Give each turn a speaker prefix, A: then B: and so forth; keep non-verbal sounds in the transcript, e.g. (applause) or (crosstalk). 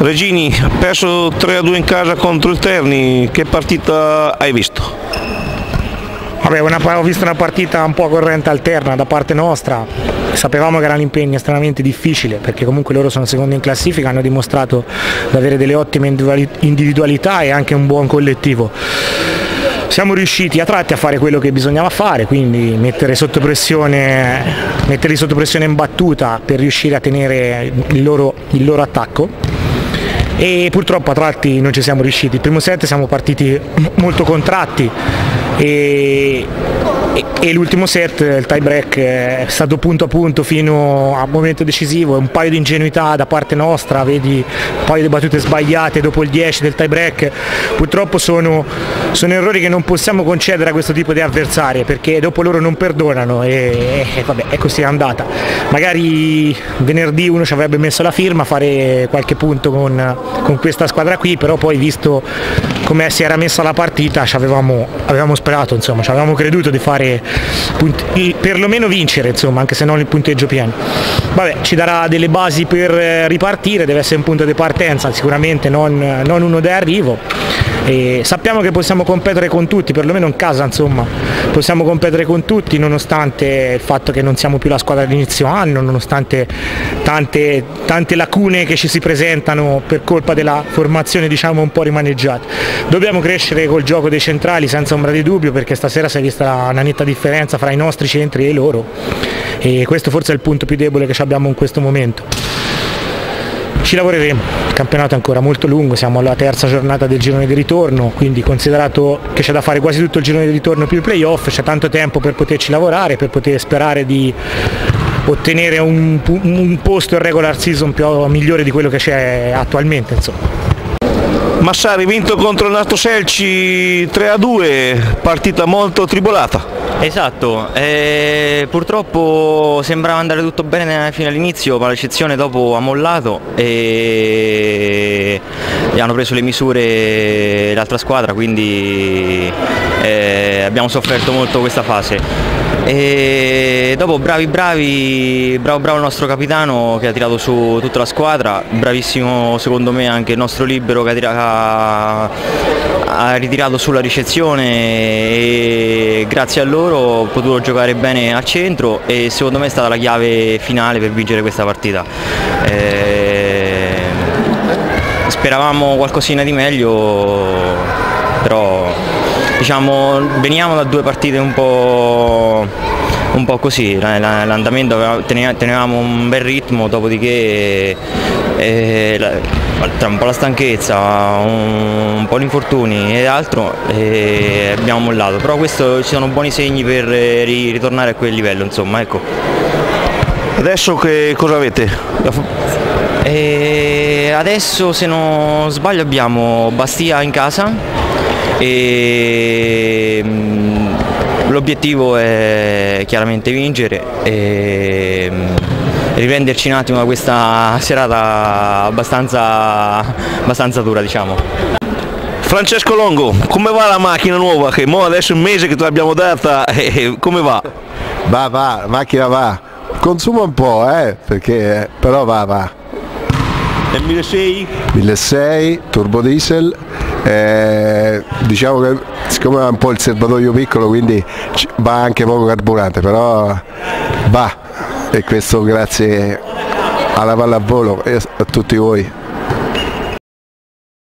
A: Regini, ha perso 3-2 in casa contro il Terni, che partita hai visto?
B: Vabbè, una, ho visto una partita un po' corrente alterna da parte nostra, sapevamo che era un impegno estremamente difficile perché comunque loro sono secondi in classifica, hanno dimostrato di avere delle ottime individualità e anche un buon collettivo. Siamo riusciti a tratti a fare quello che bisognava fare, quindi mettere sotto pressione, metterli sotto pressione in battuta per riuscire a tenere il loro, il loro attacco e purtroppo a tratti non ci siamo riusciti. Il primo set siamo partiti molto contratti e e, l'ultimo set, il tie break, è stato punto a punto fino al momento decisivo, un paio di ingenuità da parte nostra, vedi un paio di battute sbagliate dopo il 10 del tie break, purtroppo sono, sono errori che non possiamo concedere a questo tipo di avversari perché dopo loro non perdonano e, e vabbè è così andata. Magari venerdì uno ci avrebbe messo la firma a fare qualche punto con, con questa squadra qui, però poi visto come si era messa la partita avevamo, avevamo sperato, insomma, ci avevamo creduto di fare perlomeno vincere, insomma, anche se non il punteggio pieno. Vabbè, ci darà delle basi per eh, ripartire, deve essere un punto di partenza, sicuramente non, non uno di arrivo. E sappiamo che possiamo competere con tutti, perlomeno in casa insomma, possiamo competere con tutti nonostante il fatto che non siamo più la squadra d'inizio anno, nonostante tante, tante lacune che ci si presentano per colpa della formazione diciamo un po' rimaneggiata. Dobbiamo crescere col gioco dei centrali senza ombra di dubbio perché stasera si è vista una netta differenza fra i nostri centri e loro e questo forse è il punto più debole che abbiamo in questo momento. Ci lavoreremo, il campionato è ancora molto lungo, siamo alla terza giornata del girone di ritorno, quindi considerato che c'è da fare quasi tutto il girone di ritorno più i playoff, c'è tanto tempo per poterci lavorare, per poter sperare di ottenere un, un posto in regular season più, migliore di quello che c'è attualmente. Insomma.
A: Massari vinto contro il Nato Selci 3-2, partita molto tribolata.
C: Esatto, eh, purtroppo sembrava andare tutto bene fino all'inizio, ma l'eccezione dopo ha mollato e, e hanno preso le misure l'altra squadra, quindi eh, abbiamo sofferto molto questa fase. E dopo bravi bravi, bravo bravo il nostro capitano che ha tirato su tutta la squadra, bravissimo secondo me anche il nostro libero che ha, tirato, ha ritirato sulla ricezione e grazie a loro ho potuto giocare bene al centro e secondo me è stata la chiave finale per vincere questa partita. E... Speravamo qualcosina di meglio, però diciamo, veniamo da due partite un po', un po così, l'andamento tenevamo un bel ritmo, dopodiché eh, tra un po' la stanchezza, un, un po' gli infortuni e altro eh, abbiamo mollato, però questo ci sono buoni segni per eh, ritornare a quel livello, insomma, ecco.
A: Adesso che cosa avete?
C: E adesso se non sbaglio abbiamo Bastia in casa e mm, l'obiettivo è chiaramente vincere e mm, riprenderci un attimo da questa serata abbastanza, abbastanza dura diciamo.
A: Francesco Longo, come va la macchina nuova? Che mo adesso è un mese che te l'abbiamo data, (laughs) e come va?
D: Va, va, la macchina va. Consuma un po', eh, perché, però va, va.
A: Nel 1600?
D: 1600, turbo diesel, eh, diciamo che siccome ha un po' il serbatoio piccolo quindi va anche poco carburante, però va e questo grazie alla pallavolo e a tutti voi.